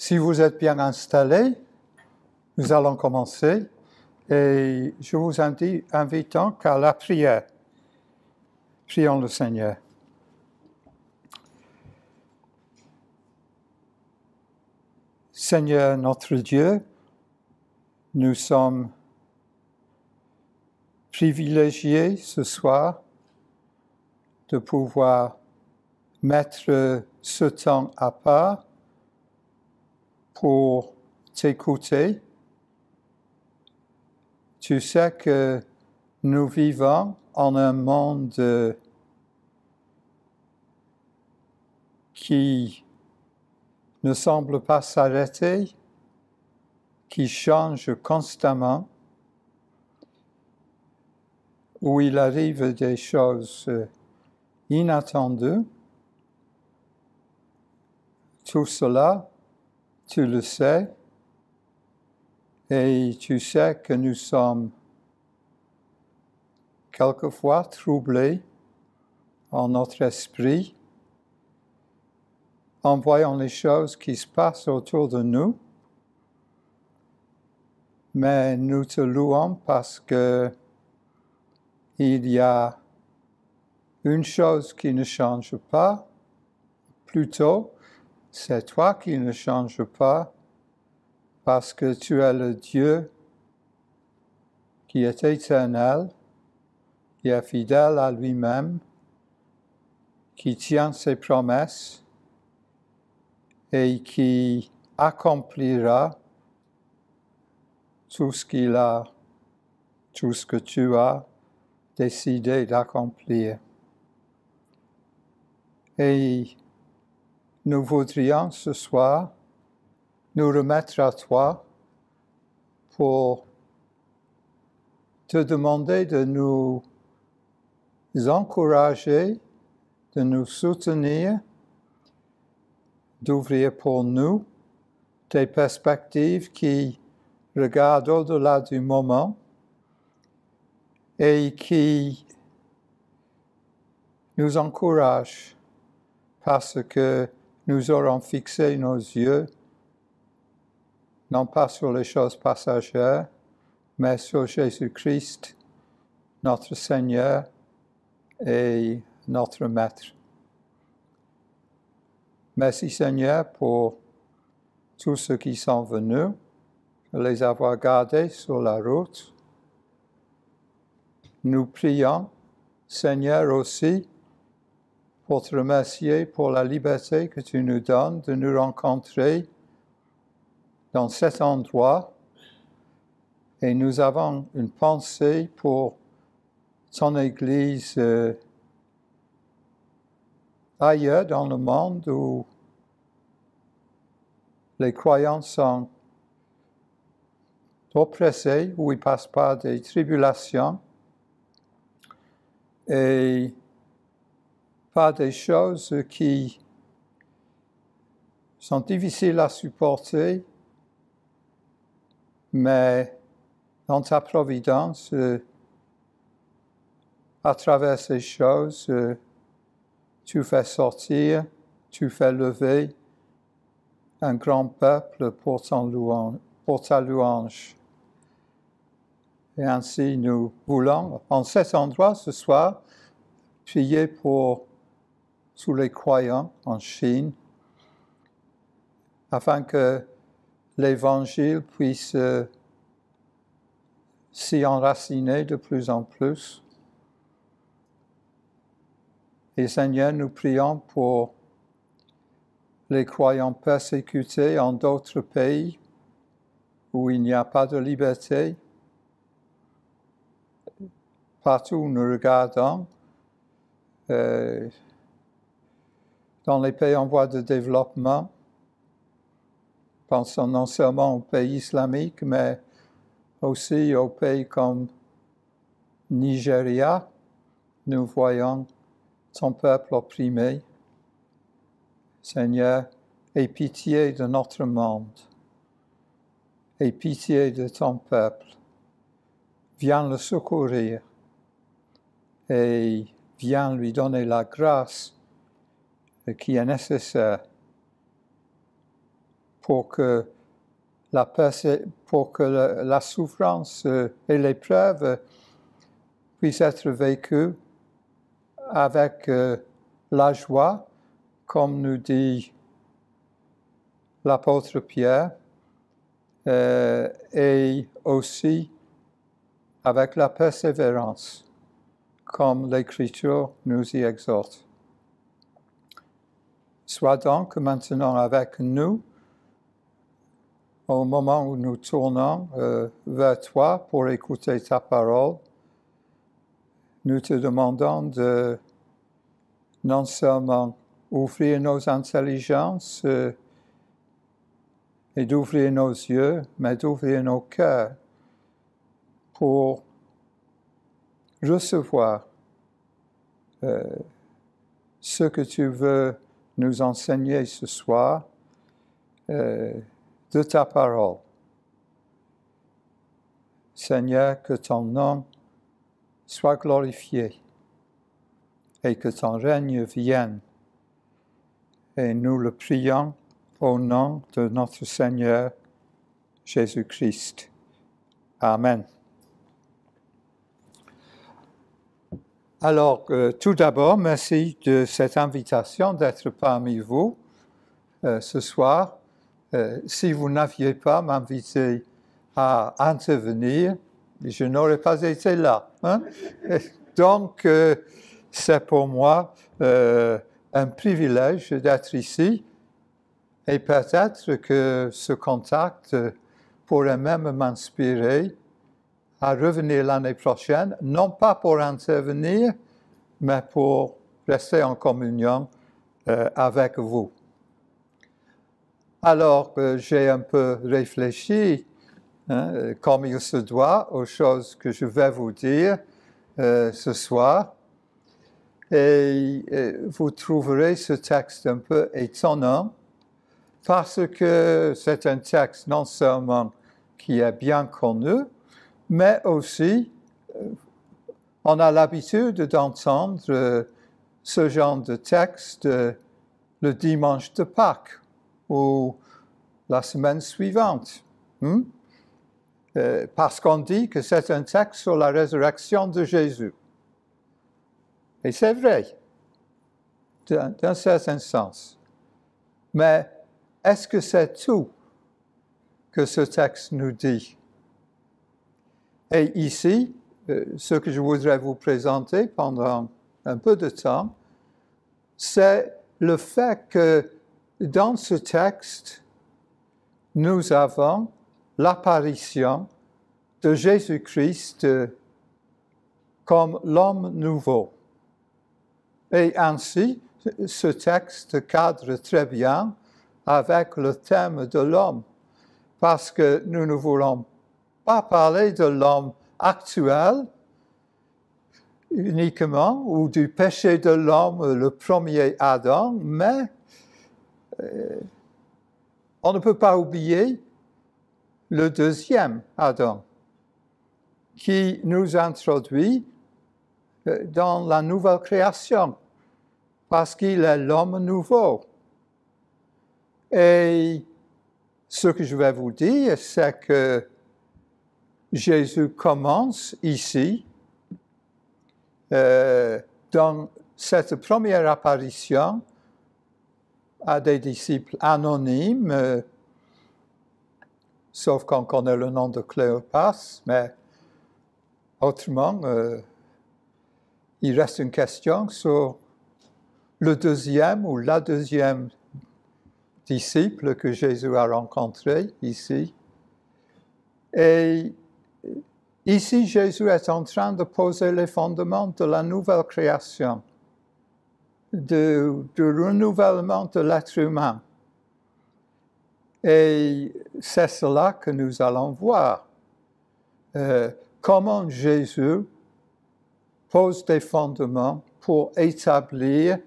Si vous êtes bien installé, nous allons commencer et je vous invite, qu'à la prière. Prions le Seigneur. Seigneur notre Dieu, nous sommes privilégiés ce soir de pouvoir mettre ce temps à part pour t'écouter. Tu sais que nous vivons en un monde qui ne semble pas s'arrêter, qui change constamment, où il arrive des choses inattendues. Tout cela, tu le sais, et tu sais que nous sommes quelquefois troublés en notre esprit en voyant les choses qui se passent autour de nous. Mais nous te louons parce que il y a une chose qui ne change pas, plutôt c'est toi qui ne change pas parce que tu es le Dieu qui est éternel, qui est fidèle à lui-même, qui tient ses promesses et qui accomplira tout ce qu'il a, tout ce que tu as décidé d'accomplir. Et nous voudrions ce soir nous remettre à toi pour te demander de nous encourager, de nous soutenir, d'ouvrir pour nous des perspectives qui regardent au-delà du moment et qui nous encouragent parce que nous aurons fixé nos yeux non pas sur les choses passagères, mais sur Jésus-Christ, notre Seigneur et notre Maître. Merci Seigneur pour tous ceux qui sont venus, les avoir gardés sur la route. Nous prions, Seigneur aussi, pour te remercier pour la liberté que tu nous donnes de nous rencontrer dans cet endroit. Et nous avons une pensée pour son Église euh, ailleurs dans le monde où les croyants sont oppressés, où ils passent par des tribulations. Et des choses qui sont difficiles à supporter, mais dans ta providence, à travers ces choses, tu fais sortir, tu fais lever un grand peuple pour, louange, pour ta louange. Et ainsi, nous voulons, en cet endroit ce soir, prier pour sous les croyants en Chine, afin que l'Évangile puisse euh, s'y enraciner de plus en plus. Et Seigneur, nous prions pour les croyants persécutés en d'autres pays où il n'y a pas de liberté. Partout où nous regardons, euh, dans les pays en voie de développement. Pensons non seulement aux pays islamiques, mais aussi aux pays comme Nigeria. Nous voyons son peuple opprimé. Seigneur, aie pitié de notre monde. Aie pitié de ton peuple. Viens le secourir et viens lui donner la grâce qui est nécessaire pour que la, souffrance et l'épreuve puissent être vécues avec euh, la joie, comme nous dit l'apôtre Pierre, euh, et aussi avec la persévérance, comme l'Écriture nous y exhorte. Sois donc maintenant avec nous au moment où nous tournons euh, vers toi pour écouter ta parole. Nous te demandons de non seulement ouvrir nos intelligences euh, et d'ouvrir nos yeux, mais d'ouvrir nos cœurs pour recevoir euh, ce que tu veux nous enseigner ce soir euh, de ta parole. Seigneur, que ton nom soit glorifié et que ton règne vienne. Et nous le prions au nom de notre Seigneur Jésus-Christ. Amen. Alors, euh, tout d'abord, merci de cette invitation d'être parmi vous euh, ce soir. Euh, si vous n'aviez pas m'invité à intervenir, je n'aurais pas été là. Hein. Donc, c'est pour moi un privilège d'être ici et peut-être que ce contact pourrait même m'inspirer à revenir l'année prochaine, non pas pour intervenir, mais pour rester en communion euh, avec vous. Alors j'ai un peu réfléchi, hein, comme il se doit, aux choses que je vais vous dire euh, ce soir, et, et vous trouverez ce texte un peu étonnant, parce que c'est un texte non seulement qui est bien connu, mais aussi euh, on a l'habitude d'entendre euh, ce genre de texte euh, le dimanche de Pâques ou la semaine suivante. Hmm? parce qu'on dit que c'est un texte sur la résurrection de Jésus. Et c'est vrai, d'un certain sens. Mais est-ce que c'est tout que ce texte nous dit? Et ici, euh, ce que je voudrais vous présenter pendant un peu de temps, c'est le fait que dans ce texte, nous avons l'apparition de Jésus-Christ comme l'homme nouveau. Et ainsi, ce texte cadre très bien avec le thème de l'homme, parce que nous ne voulons pas parler de l'homme actuel uniquement ou du péché de l'homme, le premier Adam, mais euh, on ne peut pas oublier le deuxième Adam qui nous introduit euh, dans la nouvelle création parce qu'il est l'homme nouveau. Et ce que je vais vous dire, c'est que Jésus commence ici, euh, dans cette première apparition à des disciples anonymes, euh, sauf qu'on connaît le nom de Cléopas, mais autrement, euh, il reste une question sur le deuxième ou la deuxième disciple que Jésus a rencontré ici. Et Ici, Jésus est en train de poser les fondements de la nouvelle création, du, renouvellement de l'être humain. Et c'est cela que nous allons voir. Euh, comment Jésus pose des fondements pour établir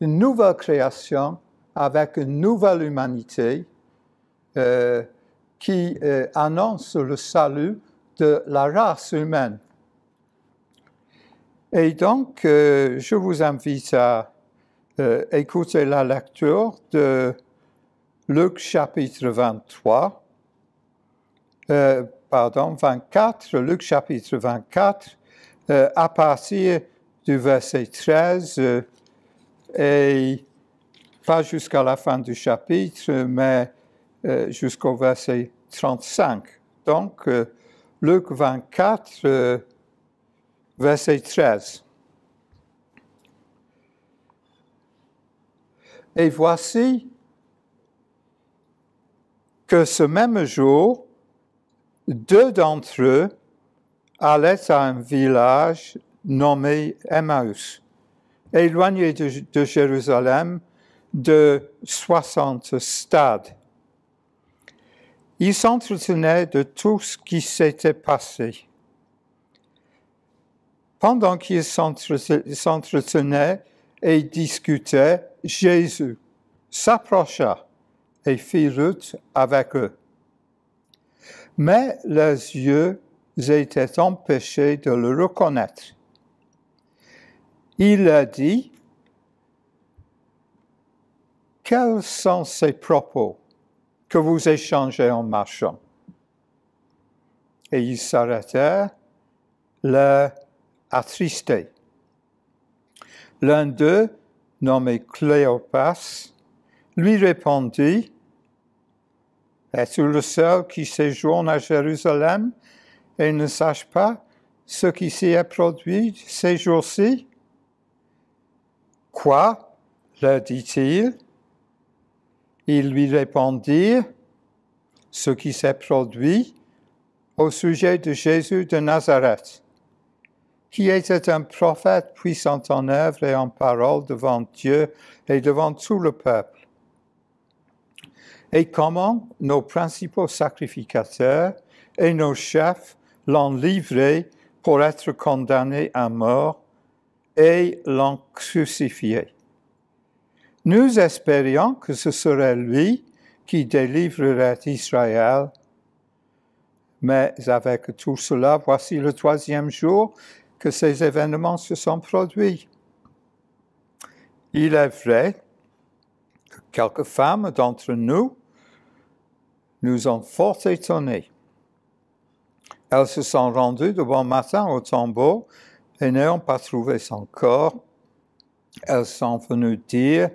une nouvelle création avec une nouvelle humanité euh, qui euh, annonce le salut de la race humaine. Et donc, euh, je vous invite à euh, écouter la lecture de Luc chapitre 23, euh, pardon, 24, Luc chapitre 24, euh, à partir du verset 13 euh, et pas jusqu'à la fin du chapitre, mais jusqu'au verset 35. Donc, Luc 24, verset 13. Et voici que ce même jour, deux d'entre eux allaient à un village nommé Emmaüs, éloigné de, Jérusalem de 60 stades. Ils s'entretenaient de tout ce qui s'était passé. Pendant qu'ils s'entretenaient et discutaient, Jésus s'approcha et fit route avec eux. Mais leurs yeux étaient empêchés de le reconnaître. Il a dit, Quels sont ces propos? Que vous échangez en marchant? Et ils s'arrêtèrent, l'air attristés. L'un d'eux, nommé Cléopas, lui répondit, Es-tu le seul qui séjourne à Jérusalem et ne sache pas ce qui s'y est produit ces jours-ci? Quoi? leur dit-il. Ils lui répondirent, ce qui s'est produit au sujet de Jésus de Nazareth, qui était un prophète puissant en œuvre et en parole devant Dieu et devant tout le peuple et comment nos principaux sacrificateurs et nos chefs l'ont livré pour être condamné à mort et l'ont crucifié. Nous espérions que ce serait lui qui délivrerait Israël, mais avec tout cela, voici le troisième jour que ces événements se sont produits. Il est vrai que quelques femmes d'entre nous nous ont fort étonnés. Elles se sont rendues de bon matin au tombeau et n'ayant pas trouvé son corps, elles sont venues dire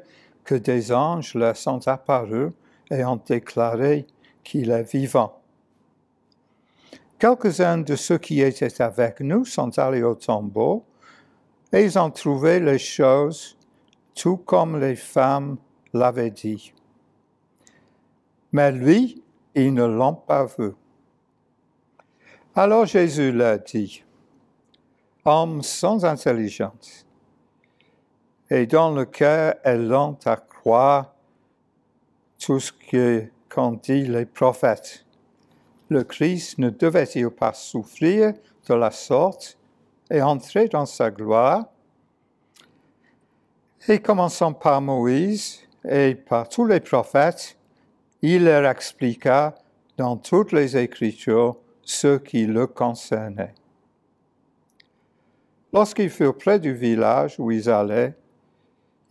que des anges leur sont apparus et ont déclaré qu'il est vivant. Quelques-uns de ceux qui étaient avec nous sont allés au tombeau et ils ont trouvé les choses tout comme les femmes l'avaient dit. Mais lui, ils ne l'ont pas vu. Alors Jésus leur dit, Homme sans intelligence, et dans le cœur est lent à croire tout ce qu'ont dit les prophètes. Le Christ ne devait-il pas souffrir de la sorte et entrer dans sa gloire? Et commençant par Moïse et par tous les prophètes, il leur expliqua dans toutes les Écritures ce qui le concernait. Lorsqu'ils furent près du village où ils allaient,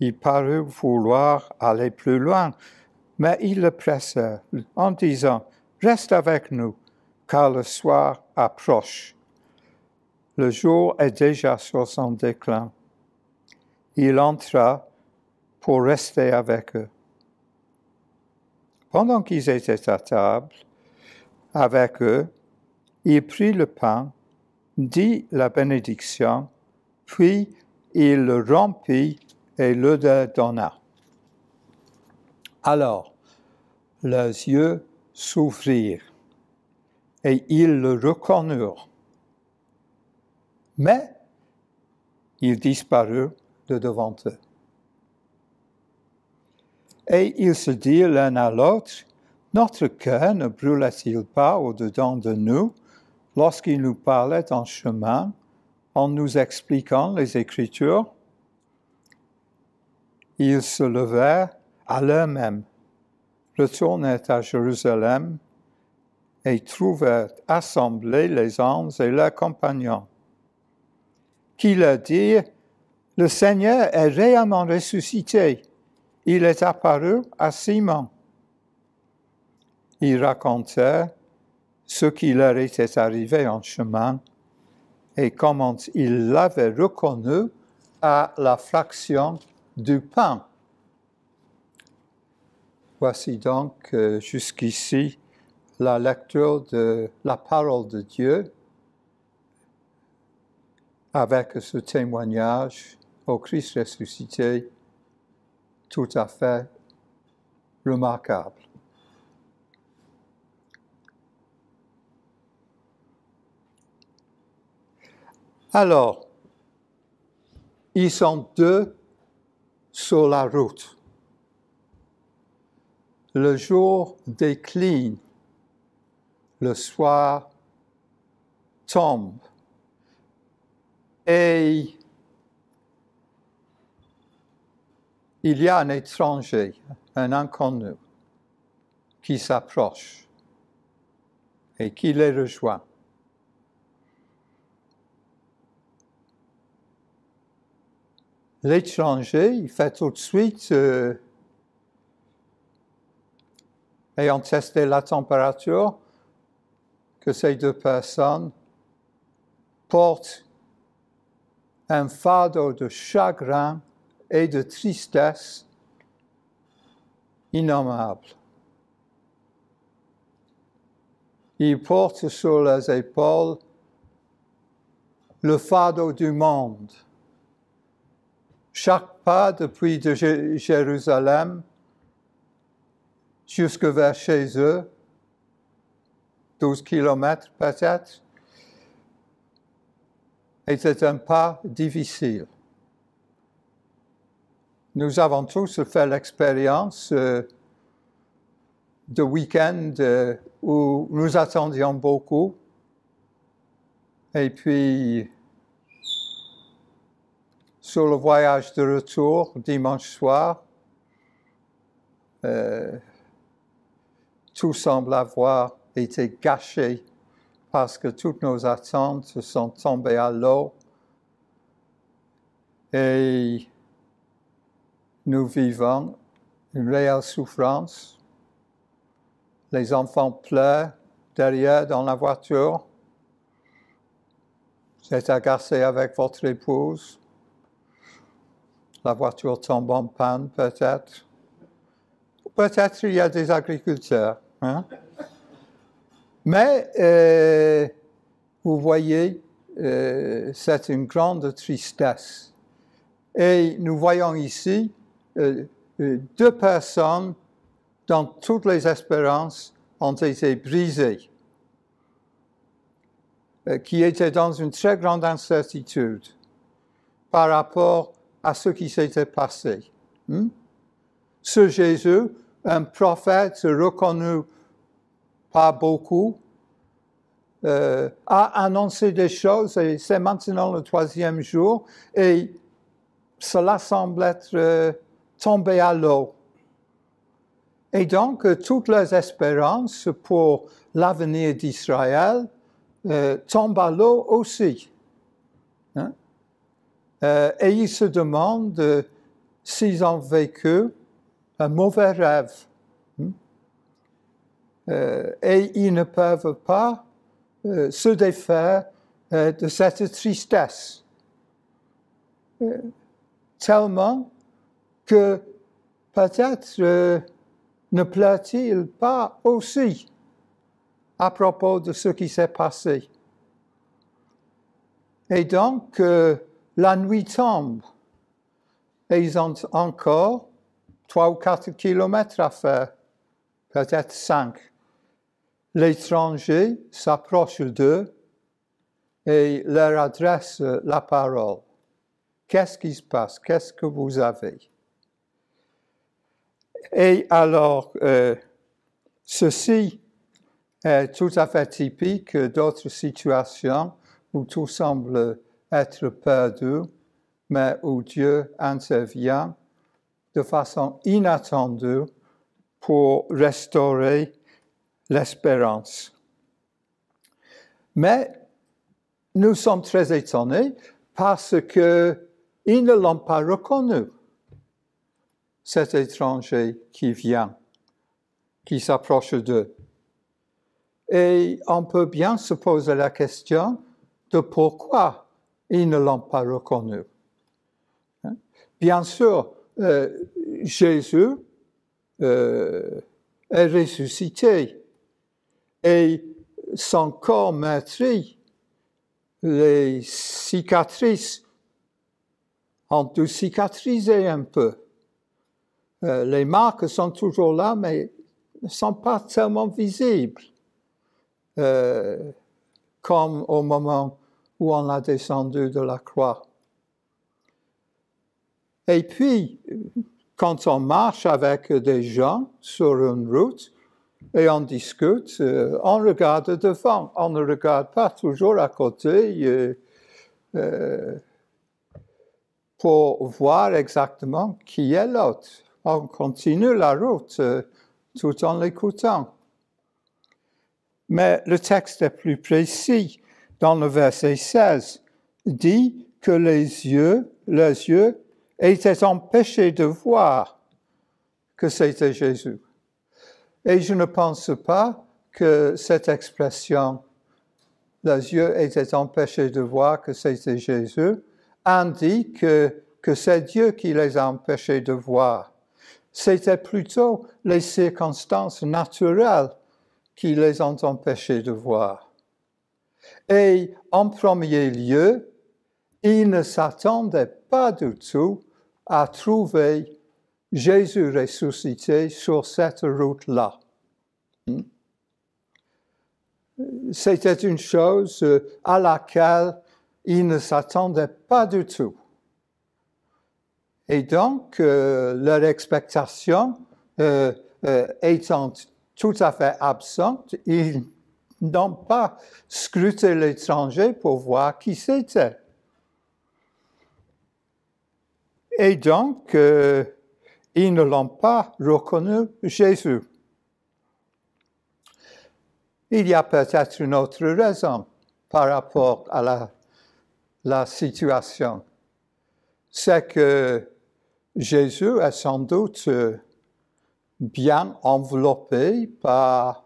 il parut vouloir aller plus loin, mais ils le pressèrent en disant, Reste avec nous, car le soir approche. Le jour est déjà sur son déclin. Il entra pour rester avec eux. Pendant qu'ils étaient à table avec eux, il prit le pain, dit la bénédiction, puis il le rompit et le donna. Alors, leurs yeux s'ouvrirent et ils le reconnurent. Mais il disparut de devant eux. Et ils se dirent l'un à l'autre, Notre cœur ne brûlait-il pas au-dedans de nous lorsqu'il nous parlait en chemin, en nous expliquant les Écritures? Ils se levèrent à l'heure même, retournèrent à Jérusalem et trouvèrent assemblés les anges et leurs compagnons, qui leur dirent, Le Seigneur est réellement ressuscité il est apparu à Simon. il racontait ce qui leur était arrivé en chemin et comment il l'avait reconnu à la fraction du pain. Voici donc euh, jusqu'ici la lecture de la parole de Dieu avec ce témoignage au Christ ressuscité tout à fait remarquable. Alors, ils sont deux sur la route. Le jour décline, le soir tombe. Et il y a un étranger, un inconnu, qui s'approche et qui les rejoint. L'étranger, il fait tout de suite, euh, ayant testé la température, que ces deux personnes portent un fardeau de chagrin et de tristesse innommable. Ils portent sur leurs épaules le fardeau du monde. Chaque pas depuis de Jérusalem jusque vers chez eux, 12 kilomètres peut-être, était un pas difficile. Nous avons tous fait l'expérience euh, de week-end euh, où nous attendions beaucoup. Et puis, sur le voyage de retour, dimanche soir, euh, tout semble avoir été gâché parce que toutes nos attentes sont tombées à l'eau. Et nous vivons une réelle souffrance. Les enfants pleurent derrière dans la voiture. Vous êtes agacé avec votre épouse. La voiture tombe en panne peut-être. Peut-être il y a des agriculteurs. Hein? Mais euh, vous voyez, euh, c'est une grande tristesse. Et nous voyons ici euh, deux personnes dont toutes les espérances ont été brisées, qui étaient dans une très grande incertitude par rapport à ce qui s'était passé. Hmm? Ce Jésus, un prophète reconnu par beaucoup, a annoncé des choses et c'est maintenant le troisième jour et cela semble être tomber à l'eau. Et donc, euh, toutes les espérances pour l'avenir d'Israël euh, tombent à l'eau aussi. Hein? Euh, et ils se demandent s'ils ont vécu un mauvais rêve. Hein? et ils ne peuvent pas se défaire de cette tristesse. tellement que peut-être euh, ne plaît-il pas aussi à propos de ce qui s'est passé. Et donc, euh, la nuit tombe et ils ont encore trois ou quatre kilomètres à faire, peut-être cinq. L'étranger s'approche d'eux et leur adresse la parole. Qu'est-ce qui se passe? Qu'est-ce que vous avez? Et alors, euh, ceci est tout à fait typique d'autres situations où tout semble être perdu, mais où Dieu intervient de façon inattendue pour restaurer l'espérance. Mais nous sommes très étonnés parce qu'ils ne l'ont pas reconnu cet étranger qui vient, qui s'approche d'eux. Et on peut bien se poser la question de pourquoi ils ne l'ont pas reconnu. Hein? Bien sûr, euh, Jésus euh, est ressuscité et son corps meurtri, les cicatrices ont dû cicatriser un peu. Euh, les marques sont toujours là, mais ne sont pas tellement visibles comme au moment où on a descendu de la croix. Et puis, quand on marche avec des gens sur une route et on discute, euh, on regarde devant, on ne regarde pas toujours à côté pour voir exactement qui est l'autre on continue la route euh, tout en l'écoutant. Mais le texte est plus précis. Dans le verset 16, dit que les yeux, les yeux étaient empêchés de voir que c'était Jésus. Et je ne pense pas que cette expression, les yeux étaient empêchés de voir que c'était Jésus, indique que, que c'est Dieu qui les a empêchés de voir c'était plutôt les circonstances naturelles qui les ont empêchés de voir. Et en premier lieu, ils ne s'attendaient pas du tout à trouver Jésus ressuscité sur cette route-là. C'était une chose à laquelle ils ne s'attendaient pas du tout. Et donc, euh, leur expectation euh, euh, étant tout à fait absente, ils n'ont pas scruté l'étranger pour voir qui c'était. Et donc, ils ne l'ont pas reconnu Jésus. Il y a peut-être une autre raison par rapport à la, la situation. C'est que Jésus est sans doute euh, bien enveloppé par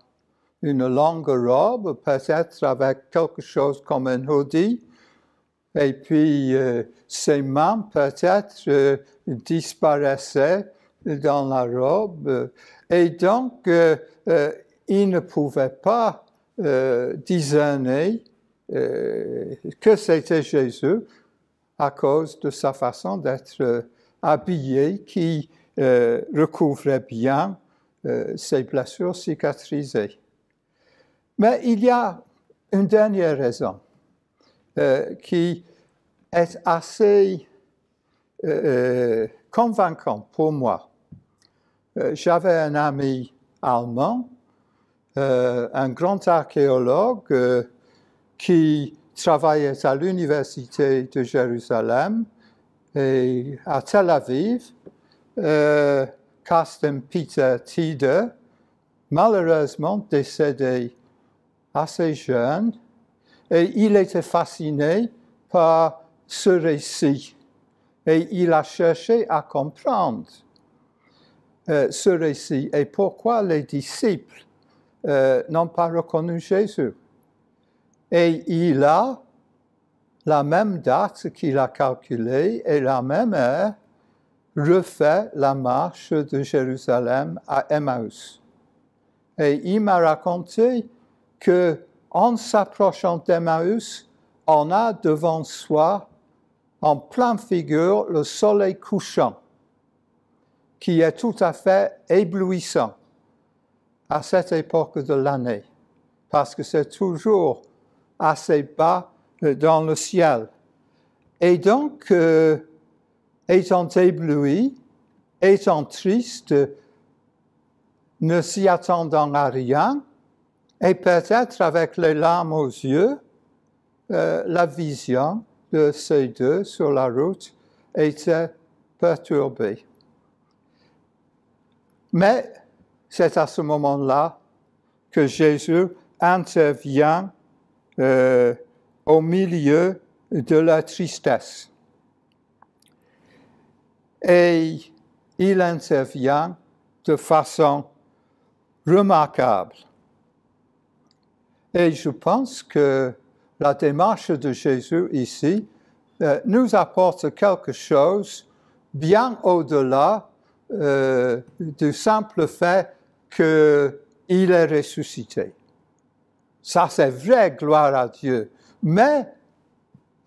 une longue robe, peut-être avec quelque chose comme un hoodie, et puis euh, ses mains peut-être euh, disparaissaient dans la robe, et donc il ne pouvait pas discerner que c'était Jésus à cause de sa façon d'être habillé qui euh, recouvrait bien euh, ses blessures cicatrisées. Mais il y a une dernière raison euh, qui est assez convaincante pour moi. J'avais un ami allemand, un grand archéologue qui travaillait à l'Université de Jérusalem et à Tel Aviv, euh, Peter Tiede, malheureusement décédé assez jeune, et il était fasciné par ce récit. Et il a cherché à comprendre euh, ce récit et pourquoi les disciples euh, n'ont pas reconnu Jésus. Et il a la même date qu'il a calculée et la même heure, refait la marche de Jérusalem à Emmaüs. Et il m'a raconté que en s'approchant d'Emmaüs, on a devant soi, en pleine figure, le soleil couchant, qui est tout à fait éblouissant à cette époque de l'année, parce que c'est toujours assez bas dans le ciel. Et donc, euh, étant ébloui, étant triste, ne s'y attendant à rien, et peut-être avec les larmes aux yeux, euh, la vision de ces deux sur la route était perturbée. Mais c'est à ce moment-là que Jésus intervient euh, au milieu de la tristesse. Et il intervient de façon remarquable. Et je pense que la démarche de Jésus ici euh, nous apporte quelque chose bien au-delà euh, du simple fait qu'il est ressuscité. Ça, c'est vrai, gloire à Dieu. Mais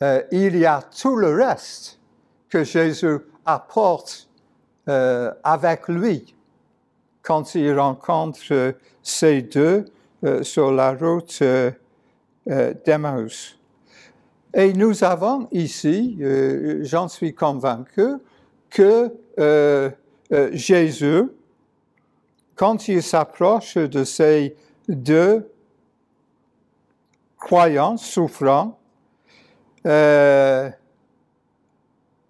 euh, il y a tout le reste que Jésus apporte avec lui quand il rencontre ces deux sur la route d'Emmaüs. Et nous avons ici, j'en suis convaincu, que Jésus, quand il s'approche de ces deux croyants souffrants, euh,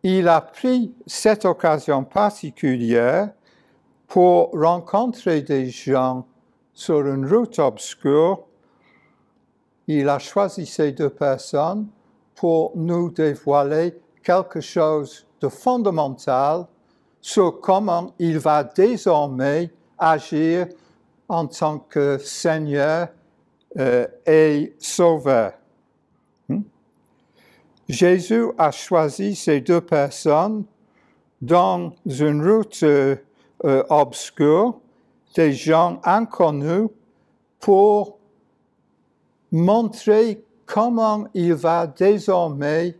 il a pris cette occasion particulière pour rencontrer des gens sur une route obscure. Il a choisi ces deux personnes pour nous dévoiler quelque chose de fondamental sur comment il va désormais agir en tant que Seigneur euh, et Sauveur. Jésus a choisi ces deux personnes dans une route euh, euh, obscure, des gens inconnus, pour montrer comment il va désormais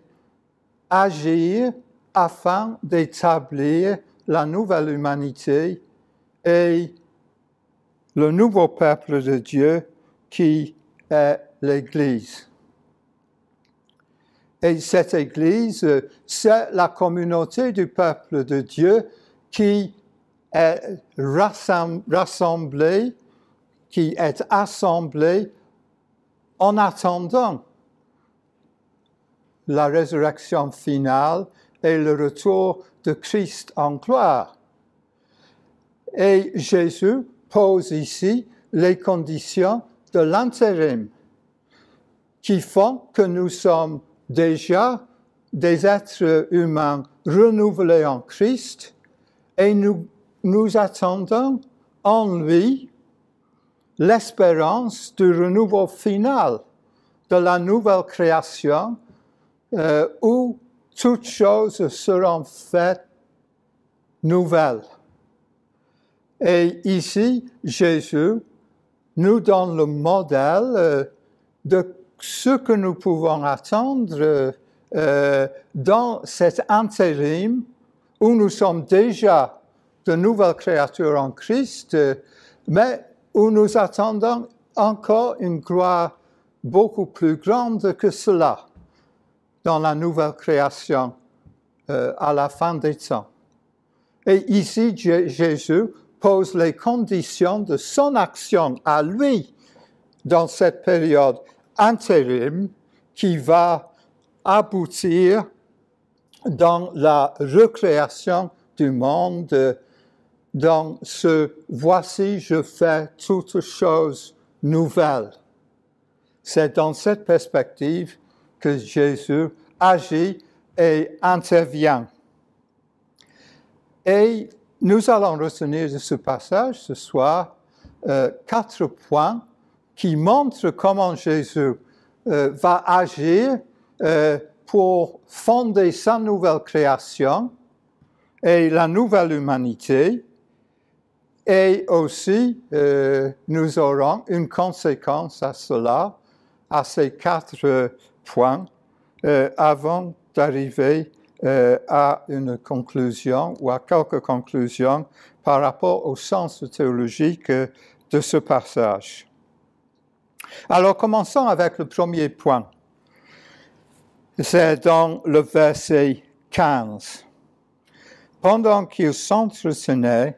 agir afin d'établir la nouvelle humanité et le nouveau peuple de Dieu qui est l'Église. Et cette Église, c'est la communauté du peuple de Dieu qui est rassemblée, qui est assemblée en attendant la résurrection finale et le retour de Christ en gloire. Et Jésus pose ici les conditions de l'intérim qui font que nous sommes déjà des êtres humains renouvelés en Christ et nous, nous attendons en lui l'espérance du renouveau final de la nouvelle création euh, où toutes choses seront faites nouvelles. Et ici, Jésus nous donne le modèle euh, de ce que nous pouvons attendre euh, dans cet intérim où nous sommes déjà de nouvelles créatures en Christ, mais où nous attendons encore une gloire beaucoup plus grande que cela dans la nouvelle création euh, à la fin des temps. Et ici, Jésus pose les conditions de son action à lui dans cette période intérim qui va aboutir dans la recréation du monde, dans ce voici je fais toutes choses nouvelles. C'est dans cette perspective que Jésus agit et intervient. Et nous allons retenir de ce passage ce soir euh, quatre points qui montre comment Jésus euh, va agir euh, pour fonder sa nouvelle création et la nouvelle humanité. Et aussi, euh, nous aurons une conséquence à cela, à ces quatre points, avant d'arriver à une conclusion ou à quelques conclusions par rapport au sens théologique de ce passage. Alors commençons avec le premier point. C'est dans le verset 15. Pendant qu'ils s'entretenaient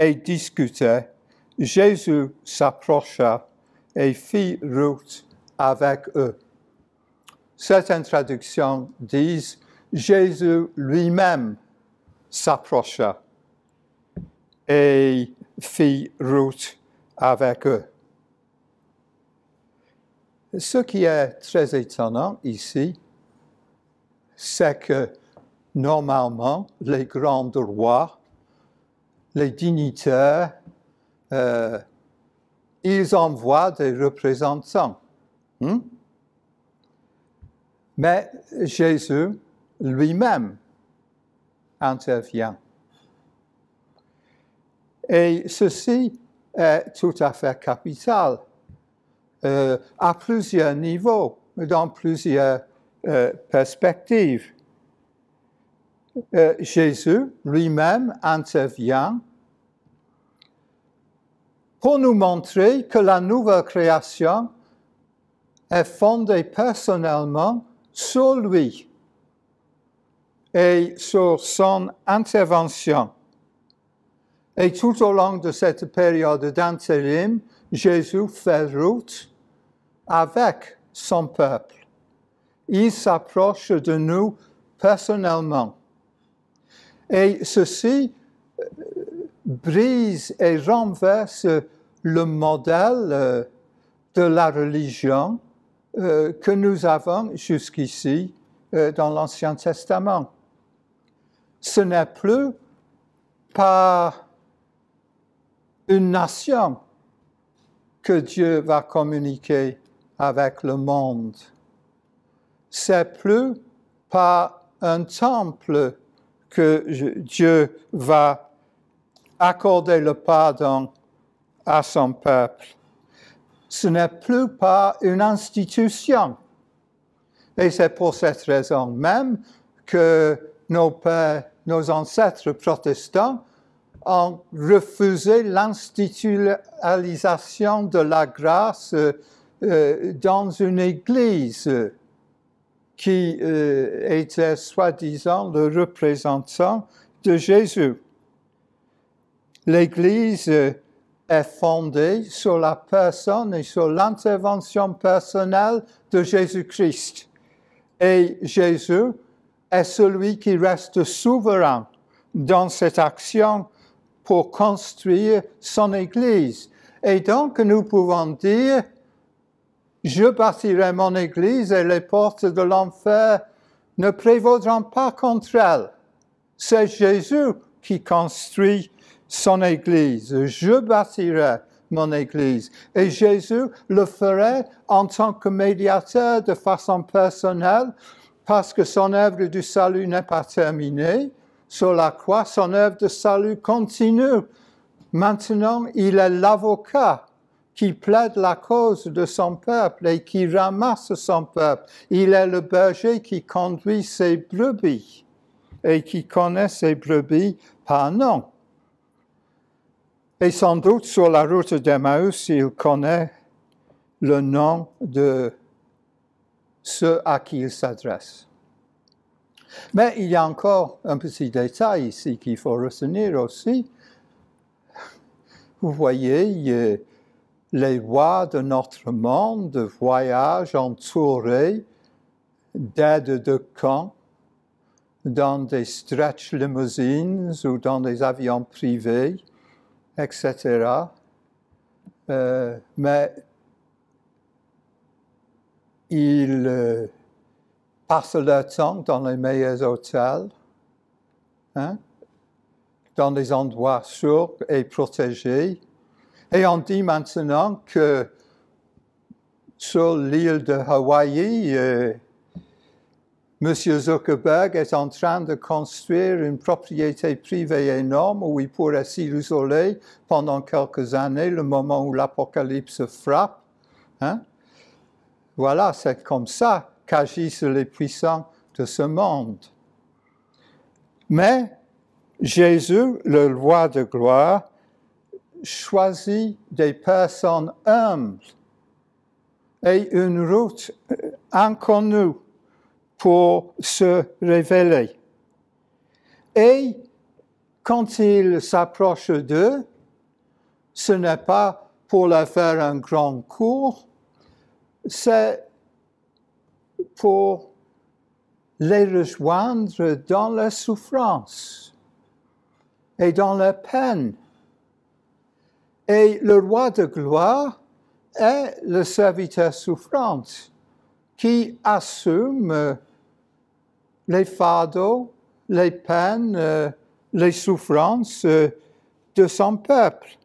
et discutaient, Jésus s'approcha et fit route avec eux. Certaines traductions disent Jésus lui-même s'approcha et fit route avec eux. Ce qui est très étonnant ici, c'est que normalement, les grands rois, les dignitaires, euh, ils envoient des représentants. Hmm? Mais Jésus lui-même intervient. Et ceci est tout à fait capital euh, à plusieurs niveaux, dans plusieurs euh, perspectives. Euh, Jésus lui-même intervient pour nous montrer que la nouvelle création est fondée personnellement sur lui et sur son intervention. Et tout au long de cette période d'intérim, Jésus fait route avec son peuple. Il s'approche de nous personnellement. Et ceci euh, brise et renverse le modèle euh, de la religion euh, que nous avons jusqu'ici dans l'Ancien Testament. Ce n'est plus par une nation que Dieu va communiquer avec le monde. C'est plus par un temple que Dieu va accorder le pardon à son peuple. Ce n'est plus pas une institution. Et c'est pour cette raison même que nos pères, nos ancêtres protestants ont refusé l'institutionnalisation de la grâce euh, dans une église qui euh, était soi-disant le représentant de Jésus. L'Église est fondée sur la personne et sur l'intervention personnelle de Jésus-Christ. Et Jésus est celui qui reste souverain dans cette action pour construire son Église. Et donc, nous pouvons dire, je bâtirai mon Église et les portes de l'enfer ne prévaudront pas contre elle. C'est Jésus qui construit son Église. Je bâtirai mon Église. Et Jésus le ferait en tant que médiateur de façon personnelle parce que son œuvre du salut n'est pas terminée sur la croix, son œuvre de salut continue. Maintenant, il est l'avocat qui plaide la cause de son peuple et qui ramasse son peuple. Il est le berger qui conduit ses brebis et qui connaît ses brebis par nom. Et sans doute sur la route d'Emmaüs, il connaît le nom de ceux à qui il s'adresse. Mais il y a encore un petit détail ici qu'il faut retenir aussi. Vous voyez, les rois de notre monde voyagent entourés d'aides de camp dans des stretch limousines ou dans des avions privés, etc. Euh, mais ils euh, passent leur temps dans les meilleurs hôtels, hein, dans des endroits sûrs et protégés. Et on dit maintenant que sur l'île de Hawaï, euh, M. Zuckerberg est en train de construire une propriété privée énorme où il pourrait s'isoler pendant quelques années, le moment où l'apocalypse frappe. Hein. Voilà, c'est comme ça qu'agissent les puissants de ce monde. Mais Jésus, le roi de gloire, choisit des personnes humbles et une route inconnue pour se révéler. Et quand il s'approche d'eux, ce n'est pas pour leur faire un grand cours, c'est pour les rejoindre dans la souffrance et dans la peine. Et le roi de gloire est le serviteur souffrant qui assume les fardeaux, les peines, les souffrances de son peuple.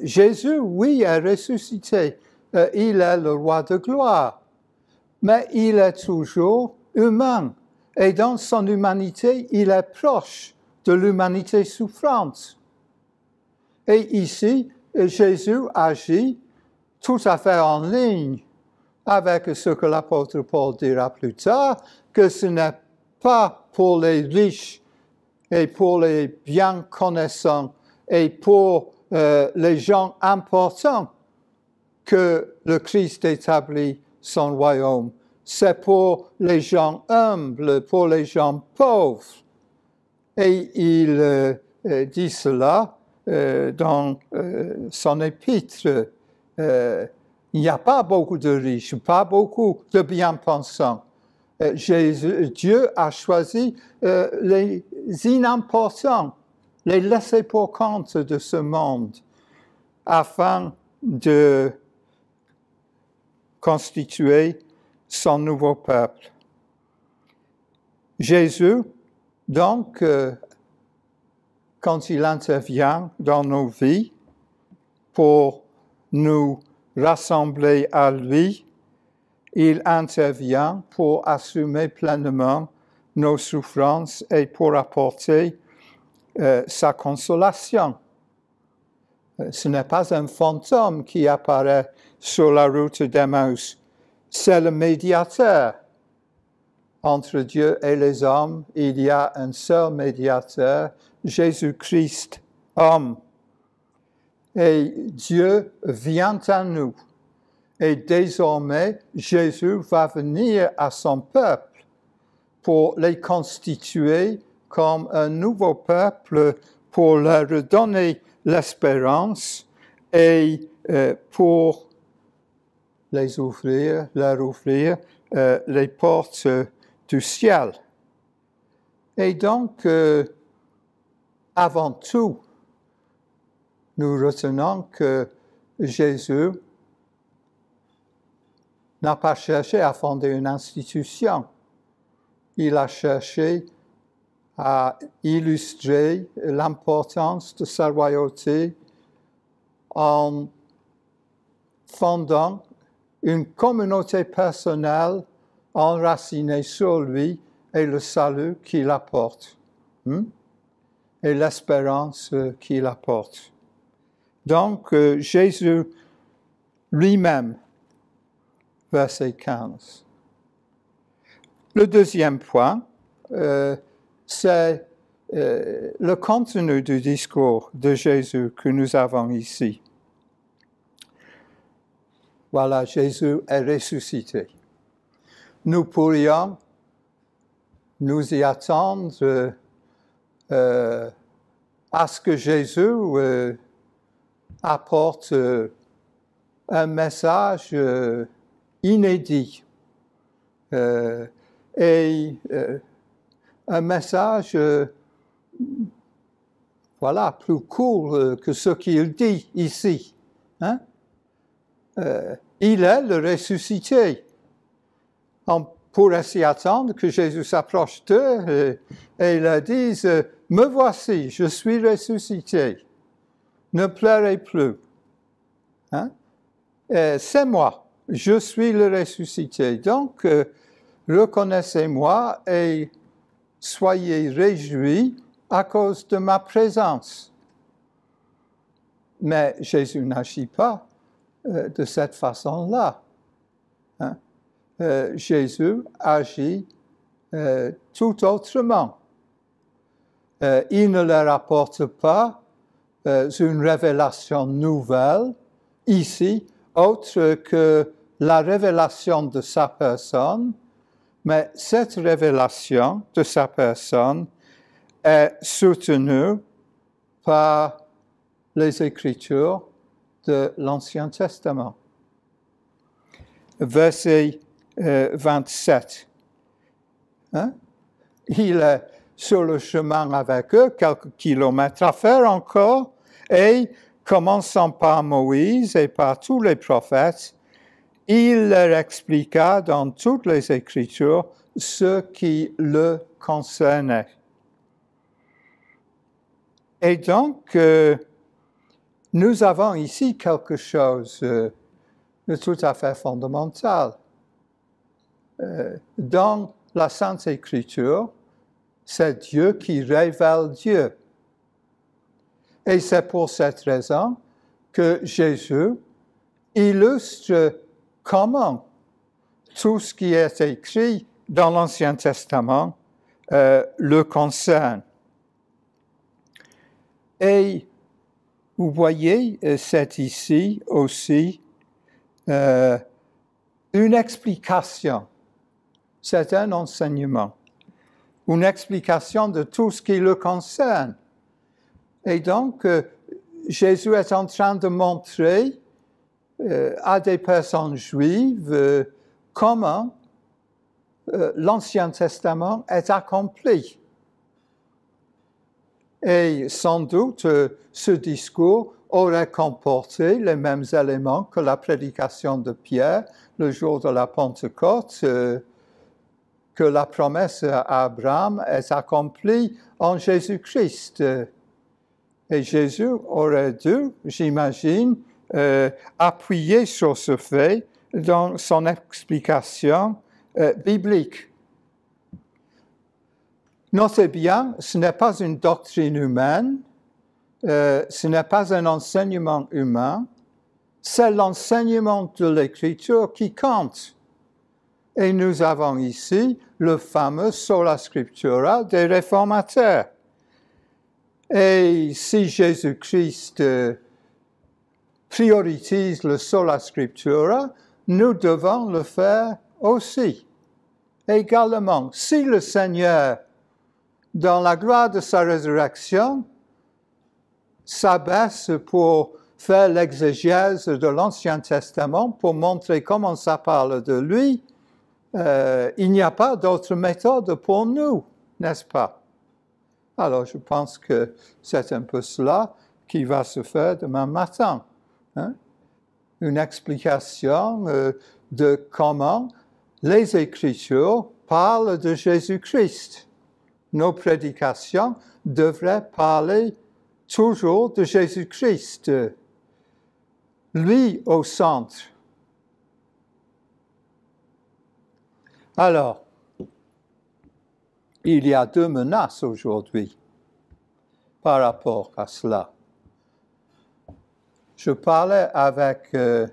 Jésus, oui, est ressuscité. Euh, il est le roi de gloire. Mais il est toujours humain. Et dans son humanité, il est proche de l'humanité souffrante. Et ici, Jésus agit tout à fait en ligne avec ce que l'apôtre Paul dira plus tard, que ce n'est pas pour les riches et pour les bien connaissants et pour euh, les gens importants que le Christ établit son royaume. C'est pour les gens humbles, pour les gens pauvres. Et il euh, dit cela dans son épître. il n'y a pas beaucoup de riches, pas beaucoup de bien-pensants. Jésus, Dieu a choisi les inimportants les laisser pour compte de ce monde afin de constituer son nouveau peuple. Jésus, donc, euh, quand il intervient dans nos vies pour nous rassembler à lui, il intervient pour assumer pleinement nos souffrances et pour apporter euh, sa consolation. Euh, ce n'est pas un fantôme qui apparaît sur la route d'Emmaüs, c'est le médiateur. Entre Dieu et les hommes, il y a un seul médiateur, Jésus-Christ, homme. Et Dieu vient à nous. Et désormais, Jésus va venir à son peuple pour les constituer comme un nouveau peuple pour leur donner l'espérance et euh, pour les ouvrir, leur ouvrir euh, les portes du ciel. Et donc, euh, avant tout, nous retenons que Jésus n'a pas cherché à fonder une institution. Il a cherché à illustrer l'importance de sa royauté en fondant une communauté personnelle enracinée sur lui et le salut qu'il apporte hmm? Et l'espérance qu'il apporte. Donc, euh, Jésus lui-même, verset 15. Le deuxième point, euh, c'est euh, le contenu du discours de Jésus que nous avons ici. Voilà, Jésus est ressuscité. Nous pourrions nous y attendre euh, à ce que Jésus euh, apporte un message inédit et un message, euh, voilà, plus court euh, que ce qu'il dit ici. Hein? Euh, il est le ressuscité. Pourrait s'y attendre que Jésus s'approche d'eux et, leur dise, me voici, je suis ressuscité. Ne pleurez plus. Hein? C'est moi, je suis le ressuscité. Donc, reconnaissez-moi et soyez réjouis à cause de ma présence. Mais Jésus n'agit pas euh, de cette façon-là. Euh, Jésus agit euh, tout autrement. il ne leur apporte pas une révélation nouvelle ici, autre que la révélation de sa personne, mais cette révélation de sa personne est soutenue par les Écritures de l'Ancien Testament. Verset 27. Euh, hein? Il est sur le chemin avec eux, quelques kilomètres à faire encore, et commençant par Moïse et par tous les prophètes, il leur expliqua dans toutes les Écritures ce qui le concernait. Et donc, euh, nous avons ici quelque chose euh, de tout à fait fondamental. Euh, dans la Sainte Écriture, c'est Dieu qui révèle Dieu. Et c'est pour cette raison que Jésus illustre comment tout ce qui est écrit dans l'Ancien Testament euh, le concerne. Et vous voyez, euh, c'est ici aussi une explication, c'est un enseignement, une explication de tout ce qui le concerne. Et donc, Jésus est en train de montrer à des personnes juives comment euh, l'Ancien Testament est accompli. Et sans doute, euh, ce discours aurait comporté les mêmes éléments que la prédication de Pierre le jour de la Pentecôte, euh, que la promesse à Abraham est accomplie en Jésus-Christ. Et Jésus aurait dû, j'imagine, appuyer sur ce fait dans son explication euh, biblique. Notez bien, ce n'est pas une doctrine humaine, euh, ce n'est pas un enseignement humain, c'est l'enseignement de l'Écriture qui compte. Et nous avons ici le fameux sola scriptura des réformateurs. Et si Jésus-Christ euh, priorise le sola scriptura, nous devons le faire aussi. Également, si le Seigneur, dans la gloire de sa résurrection, s'abaisse pour faire l'exégèse de l'Ancien Testament, pour montrer comment ça parle de lui, euh, il n'y a pas d'autre méthode pour nous, n'est-ce pas? Alors, je pense que c'est un peu cela qui va se faire demain matin. Hein? Une explication euh, de comment les Écritures parlent de Jésus-Christ. Nos prédications devraient parler toujours de Jésus-Christ, lui au centre. Alors, il y a deux menaces aujourd'hui par rapport à cela. Je parlais avec euh,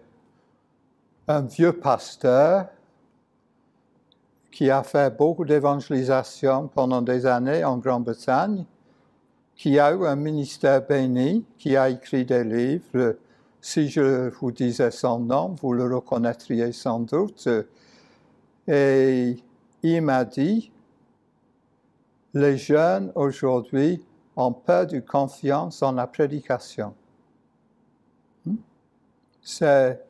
un vieux pasteur qui a fait beaucoup d'évangélisation pendant des années en Grande-Bretagne, qui a eu un ministère béni, qui a écrit des livres. Si je vous disais son nom, vous le reconnaîtriez sans doute. Et il m'a dit, les jeunes aujourd'hui ont perdu confiance en la prédication. Hmm? C'est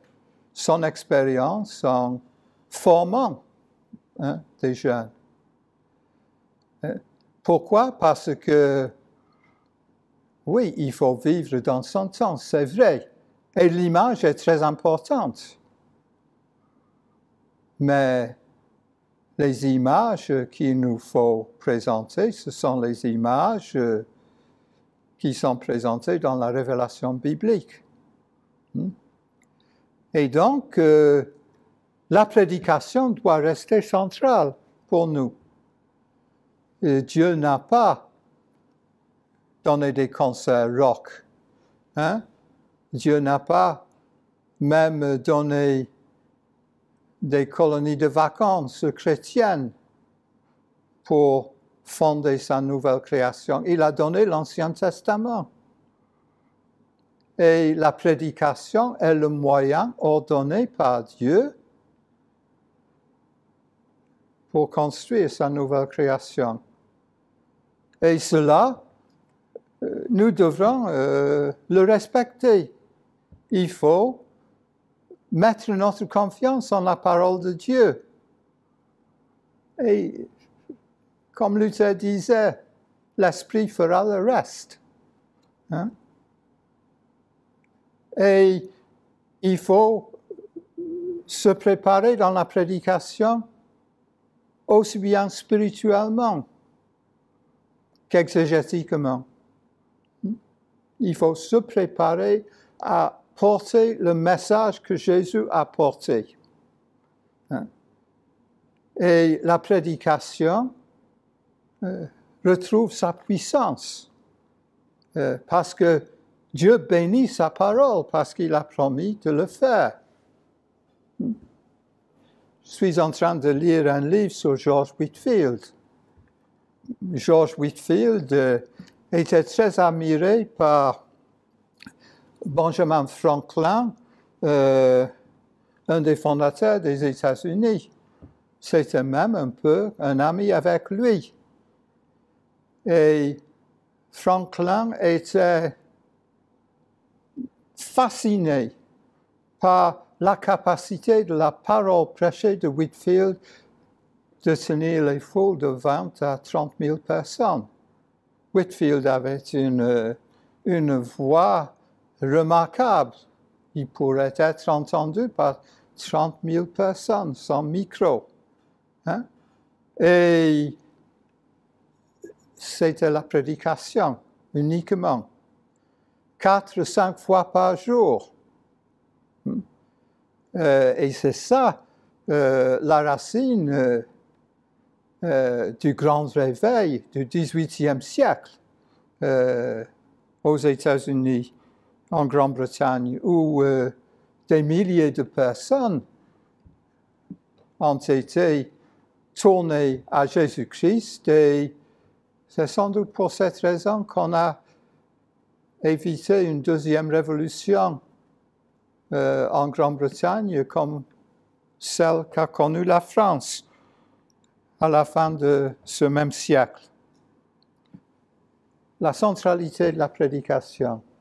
son expérience en formant hein, des jeunes. Hein? Pourquoi? Parce que, oui, il faut vivre dans son temps, c'est vrai. Et l'image est très importante. Mais les images qu'il nous faut présenter, ce sont les images qui sont présentées dans la révélation biblique. Hmm? Et donc, euh, la prédication doit rester centrale pour nous. Dieu n'a pas donné des concerts rock. Hein? Dieu n'a pas même donné des colonies de vacances chrétiennes pour fonder sa nouvelle création. Il a donné l'Ancien Testament. Et la prédication est le moyen ordonné par Dieu pour construire sa nouvelle création. Et cela, euh, nous devrons euh, le respecter. Il faut mettre notre confiance en la parole de Dieu. Et comme Luther disait, l'Esprit fera le reste. Hein? Et il faut se préparer dans la prédication aussi bien spirituellement qu'exégétiquement. il faut se préparer à porter le message que Jésus a porté. Hein? Et la prédication euh, retrouve sa puissance euh, parce que Dieu bénit sa parole parce qu'il a promis de le faire. Je suis en train de lire un livre sur George Whitfield. George Whitfield euh, était très admiré par Benjamin Franklin, euh, un des fondateurs des États-Unis. C'était même un peu un ami avec lui. Et Franklin était fasciné par la capacité de la parole prêchée de Whitfield de tenir les foules de 20 à 30 000 personnes. Whitfield avait une, une voix remarquable. Il pourrait être entendu par 30 000 personnes sans micro. Hein? Et c'était la prédication uniquement. Quatre, cinq fois par jour. Hmm? Euh, et c'est ça euh, la racine euh, du grand réveil du 18e siècle aux États-Unis, en Grande-Bretagne, où des milliers de personnes ont été tournées à Jésus-Christ et c'est sans doute pour cette raison qu'on a évité une deuxième révolution euh, en Grande-Bretagne comme celle qu'a connue la France à la fin de ce même siècle. La centralité de la prédication, euh,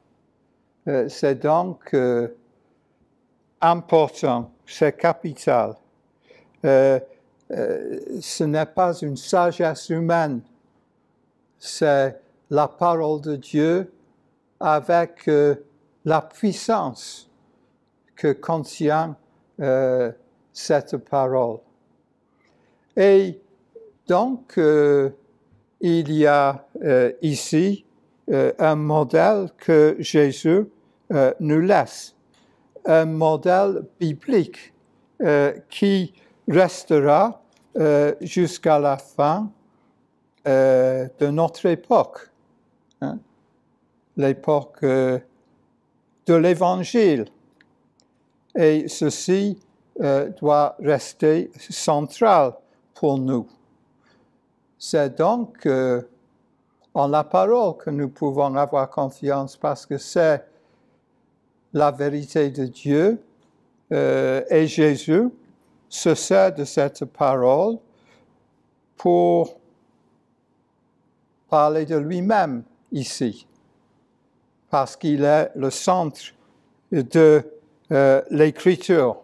c'est donc euh, important, c'est capital. ce n'est pas une sagesse humaine c'est la parole de Dieu avec euh, la puissance que contient euh, cette parole. Et donc, euh, il y a ici un modèle que Jésus nous laisse, un modèle biblique qui restera jusqu'à la fin euh, de notre époque, hein, l'époque euh, de l'Évangile. Et ceci euh, doit rester central pour nous. C'est donc en la parole que nous pouvons avoir confiance parce que c'est la vérité de Dieu et Jésus se sert de cette parole pour parler de lui-même ici, parce qu'il est le centre de euh, l'écriture.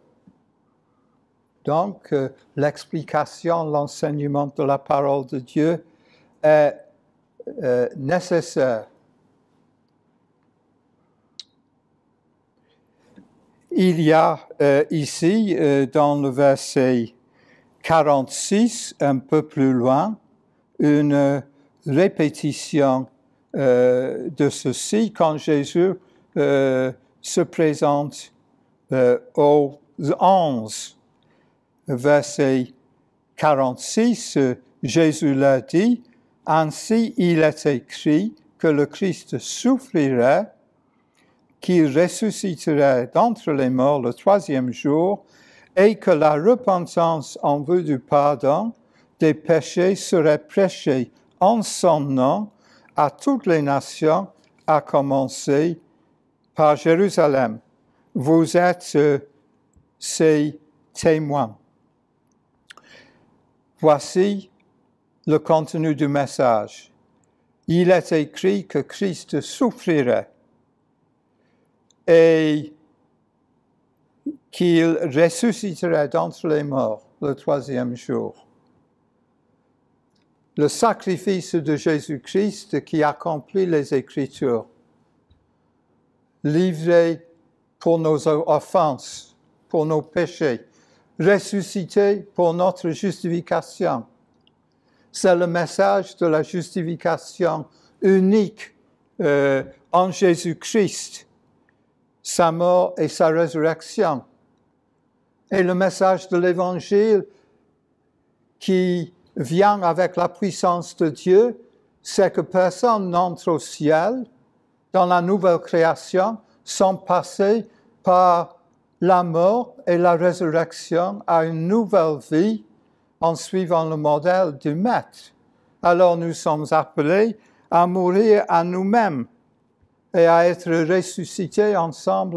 Donc, euh, l'explication, l'enseignement de la parole de Dieu est euh, nécessaire. Il y a ici, dans le verset 46, un peu plus loin, une répétition euh, de ceci quand Jésus euh, se présente euh, aux 11, verset 46, Jésus l'a dit, Ainsi il est écrit que le Christ souffrirait, qu'il ressusciterait d'entre les morts le troisième jour, et que la repentance en vue du pardon des péchés serait prêchée en son nom à toutes les nations, à commencer par Jérusalem. Vous êtes euh, ses témoins. Voici le contenu du message. Il est écrit que Christ souffrirait et qu'il ressusciterait d'entre les morts le troisième jour le sacrifice de Jésus-Christ qui accomplit les Écritures, livré pour nos offenses, pour nos péchés, ressuscité pour notre justification. C'est le message de la justification unique euh, en Jésus-Christ, sa mort et sa résurrection. Et le message de l'Évangile qui vient avec la puissance de Dieu, c'est que personne n'entre au ciel dans la nouvelle création sans passer par la mort et la résurrection à une nouvelle vie en suivant le modèle du Maître. Alors nous sommes appelés à mourir à nous-mêmes et à être ressuscités ensemble